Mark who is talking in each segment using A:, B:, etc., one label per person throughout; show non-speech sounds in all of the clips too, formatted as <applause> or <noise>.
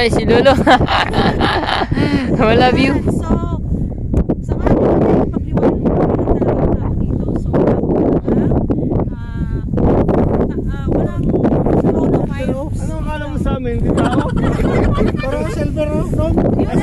A: Ay,
B: si Lolo. Wala view.
A: So, samahan niyo kami pagliwanag ng talagang tao dito. So, walang ah, ah, coronavirus.
C: Ano akala mo sa amin? Di tao? Parang silver no? From?
A: Yun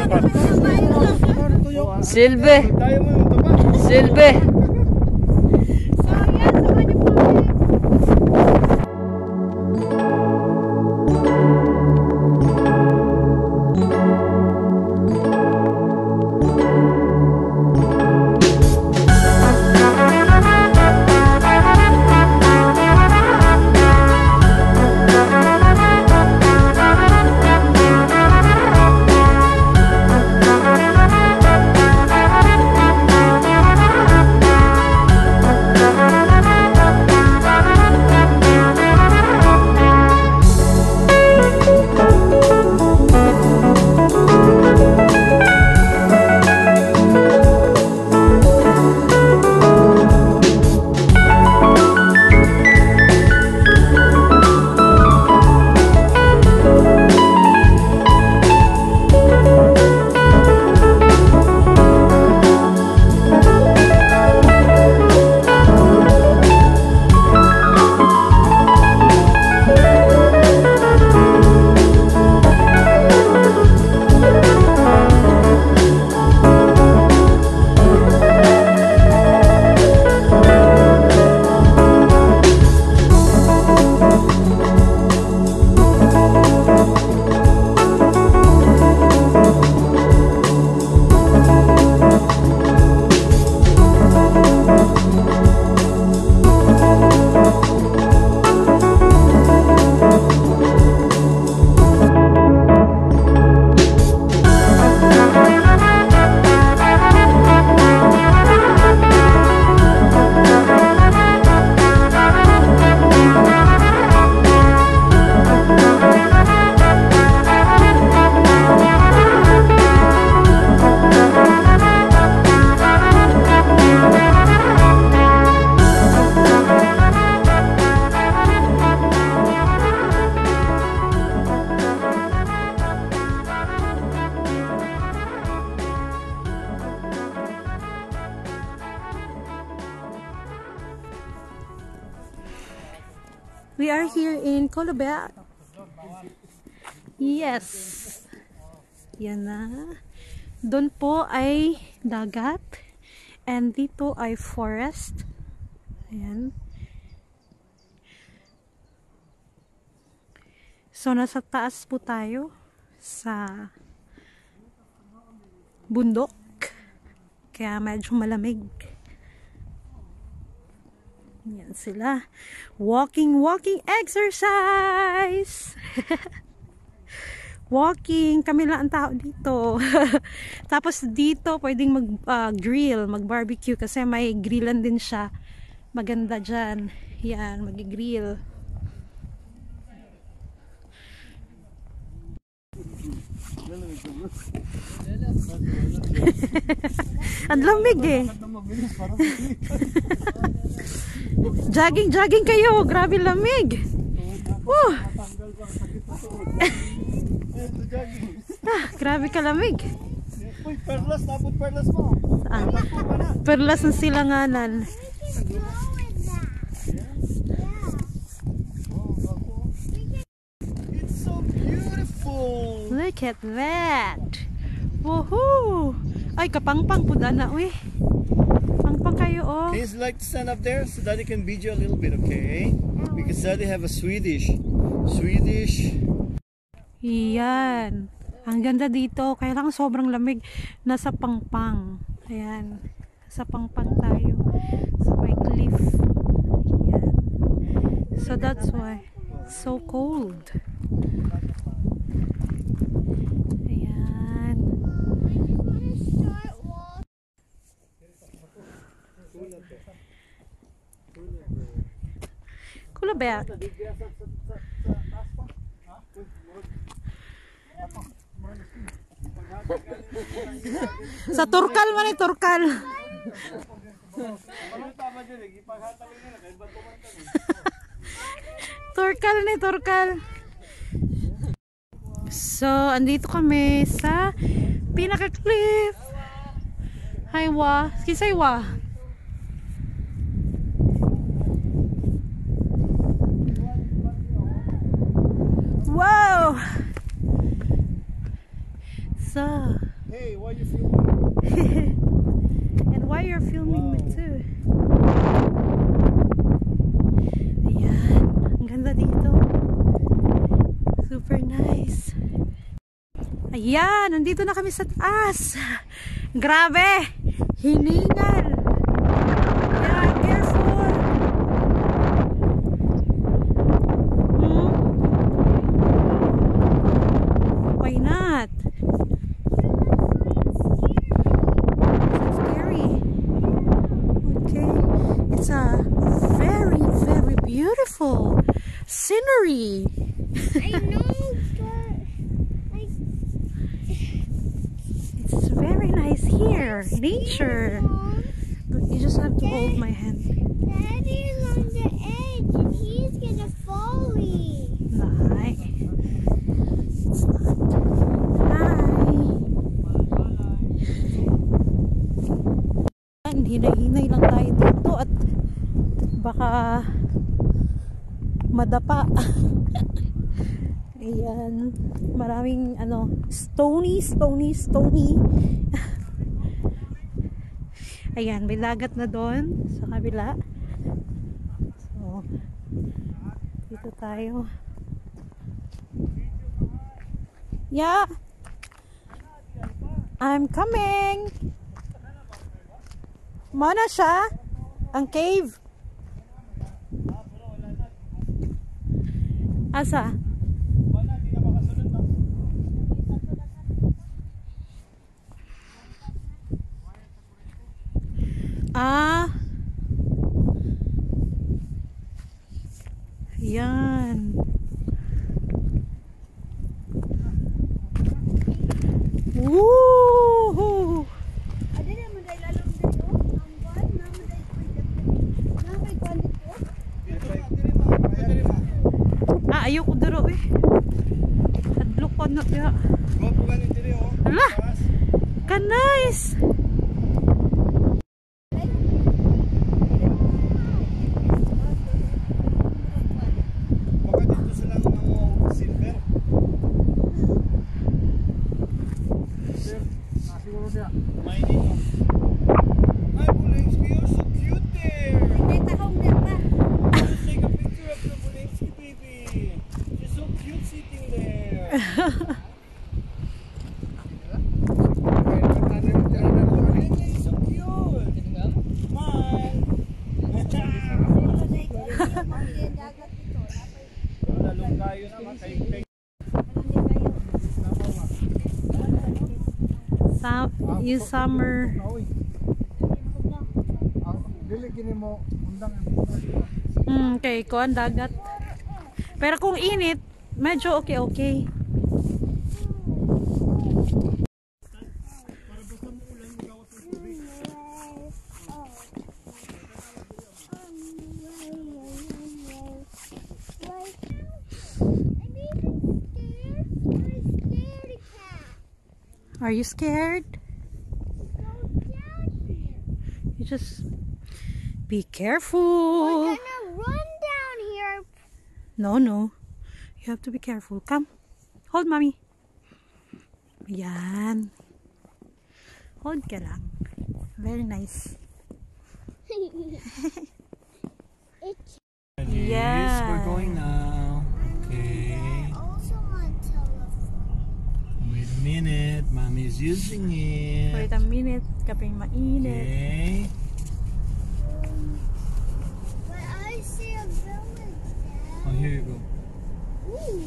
A: Colobert. Yes. Yan na. Doon po ay dagat. And dito ay forest. Ayan. So, nasa taas po tayo sa bundok. Kaya medyo malamig. Yan sila. Walking, walking exercise! <laughs> walking. Kami lang ang tao dito. <laughs> Tapos dito, pwedeng mag-grill, mag-barbecue kasi may grillan din siya. Maganda dyan. Yan, mag-grill. <laughs> ang lamig eh. <laughs> Jogging, jogging kayo. Grabe lamig. Woo! <laughs> ah, grabe ka lamig.
C: Uy, perlas. Napot perlas mo.
A: Saan? Perlas ng silanganan.
C: It's so beautiful.
A: Look at that. Woohoo! Ay, kapangpang po na, uy. Pangpang kayo, oh.
C: Can you like to stand up there so daddy can beat you a little bit, okay? Because daddy have a Swedish. Swedish.
A: Iyan. Ang ganda dito. Kaya lang sobrang lamig. Nasa pangpang. Ayan. Sa pangpang tayo. Sa may cliff. Ayan. So that's why. So cold. Ayan. Kulabert. Sa Turkal man eh, Turkal. <laughs> Turkal ni Turkal. So, andito kami sa pinaka-cliff. Hi, Wa. Kisay, Wa. Wow! So,
C: Hey, why you filming?
A: and why you're filming me
C: Wow.
A: too? Ayan, ang ganda dito. Super nice. Ayan, nandito na kami sa taas. Grabe! Hiningal! Yeah, careful! Hmm? Why not? It's scary. Okay. It's a very, very beautiful scenery.
B: I know, <laughs>
A: very nice here. Nature. You just have to hold my hand.
B: Daddy's on the edge and he's gonna fall me.
A: Hi. It's not. Hi. Hinay-hinay lang tayo dito at baka madapa. <laughs> Ayan. Maraming ano, stony, stony, stony. Ayan, may dagat na doon sa kabila. So, dito tayo. Yeah. I'm coming. Mana siya? Ang cave. Asa? Ah. Yan. Woo!
B: Ada naman dahil alam dito. Ang buwan, naman dahil ko Naman buwan dito.
A: Ah, ayoko daro eh. Hadlok ko na ya.
C: Go po ganin diri oh.
A: Hala! Ka nice!
C: Baka dito sila ng silver. Sir, siguro dia. Mining oh. Hi, Bulinsky, you're so cute there.
B: Hindi tahong na pa.
C: Let's take a picture of the Bulinsky baby. She's so cute sitting there. Bulinsky, so cute. Smile. Lalong kayo naman kay kay
A: Sa yung summer.
C: Dili kini mo undang
A: Hmm, okay, ko dagat. Pero kung init, medyo okay okay. Are you scared? Just be careful.
B: We're gonna run down here.
A: No, no. You have to be careful. Come. Hold, mommy. Yan. Hold ka lang. Very nice. <laughs>
B: It's
A: Yeah.
C: we're going now. Okay.
B: also on telephone.
C: Wait a minute. Mommy's using it.
A: Wait a minute. Kaping mainit.
C: Okay.
B: But I see a village,
C: Oh,
B: Dad.
C: here you go.
B: Ooh.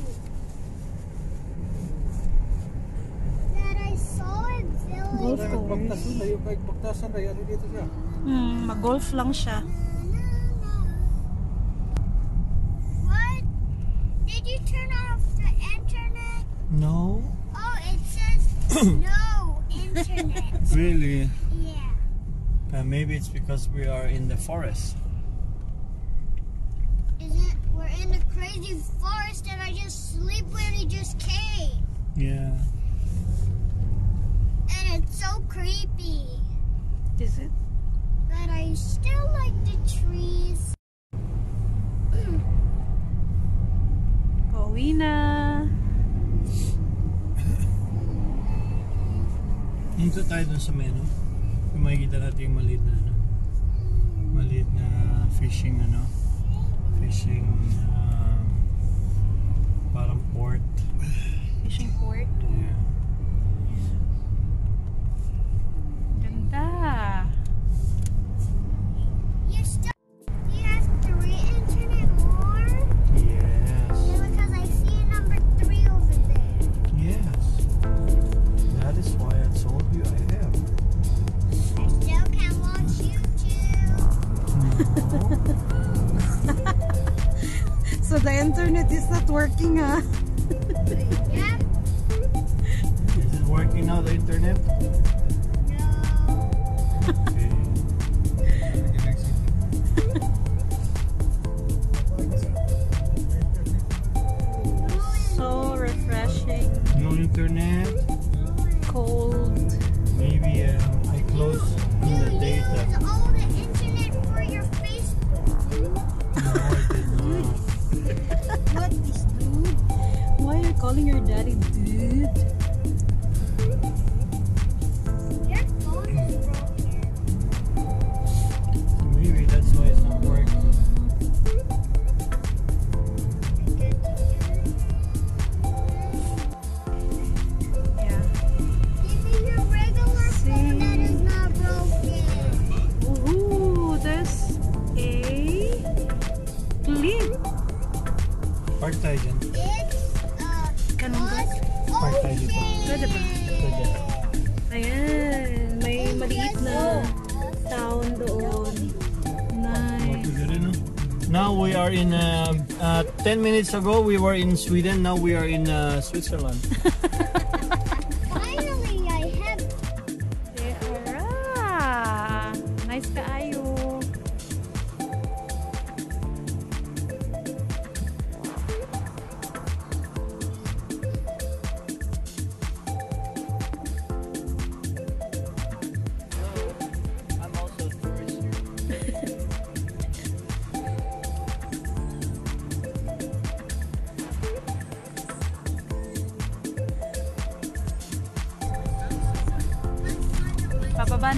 B: Dad, I saw a
A: Golf
B: village.
A: Course.
C: layo kay bagtasan layo dito siya.
A: Hmm, mag-golf lang siya.
B: What? Did you turn off the internet?
C: No.
B: Oh, it says <coughs> no. internet.
C: Really?
B: Yeah.
C: Uh, maybe it's because we are in the forest.
B: Is it? We're in a crazy forest and I just sleep when he just came.
C: Yeah.
B: So creepy.
A: Is it?
B: But I still like the trees. <clears throat>
A: Pauwi na.
C: Dito tayo dun sa menu. Kung makikita natin yung maliit na ano. Maliit na fishing ano. Fishing um, parang port.
A: Fishing port.
C: Yeah.
A: Working ha?
B: Yep.
C: Is it working now, the internet? <laughs>
A: So refreshing.
C: No internet.
A: Cold.
C: Maybe um, I close the data.
A: Calling your daddy dude?
C: Are in, uh, uh, 10 minutes ago we were in Sweden, now we are in uh, Switzerland. <laughs>
B: Finally, I have
A: Ara! Nice kaayo.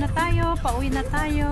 A: Na tayo, pauwi na tayo.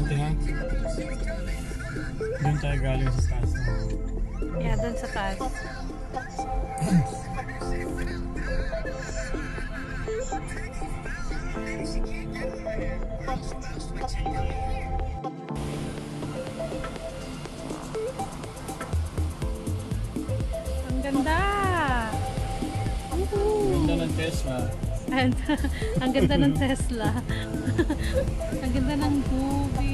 C: Konti ha. Doon tayo galing sa taas. na.
A: Yeah, dun sa taas. Ang ganda! Woohoo!
C: Ganda ng Tesla.
A: And, <laughs> ang ganda ng Tesla. <laughs> ang ganda ng tubig.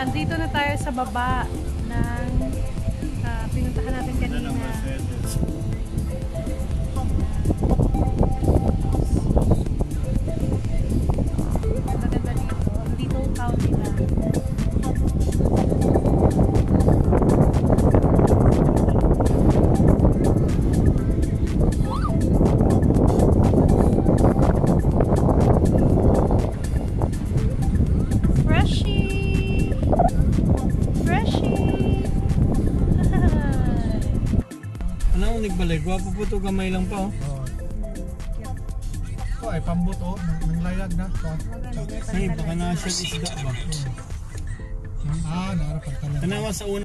A: Andito na tayo sa baba ng ah, pinuntahan natin kanina.
C: Gwapo po to gamay lang pa oh.
D: Oh. Oh, ay pambot oh, nang nanglayag na. Oh.
C: Ay, baka na siya isda ba?
D: Ah, narapan ka na.
C: Tanawa sa una.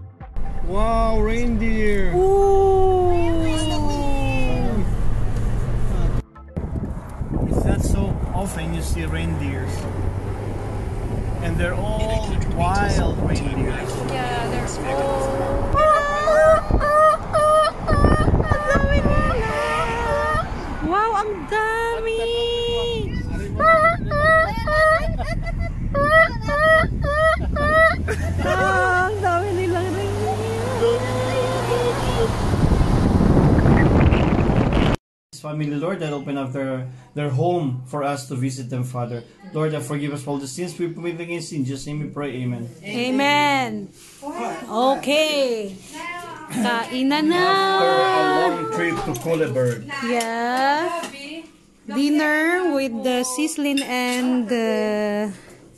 C: Wow, reindeer! It's not so often you see reindeers. And they're all wild reindeers.
A: Yeah, there's all... ang dami! Ah, ang dami nilang rin.
C: Family, Lord, that open up their, their home for us to visit them, Father. Lord, that forgive us all the sins we commit against you. In Jesus' name we pray, Amen.
A: Amen. Okay. Kainan na.
C: After a long trip to Kuleberg.
A: Yeah. Dinner with the Sislin and the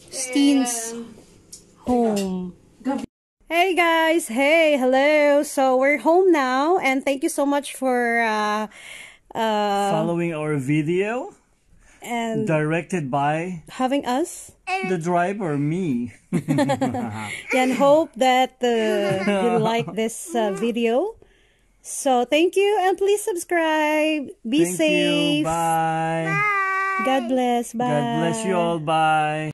A: Steens home. Hey guys, hey, hello. So we're home now and thank you so much for uh uh
C: Following our video,
A: and
C: directed by
A: having us.
C: the driver, me. <laughs>
A: And hope that uh, you like this uh, video. So thank you and please subscribe. Be
C: Thank
A: safe.
C: you. Bye.
A: God bless. Bye.
C: God bless you all. Bye.